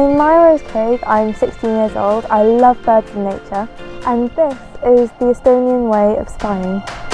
Rose Craig, I'm 16 years old, I love birds and nature, and this is the Estonian way of spying.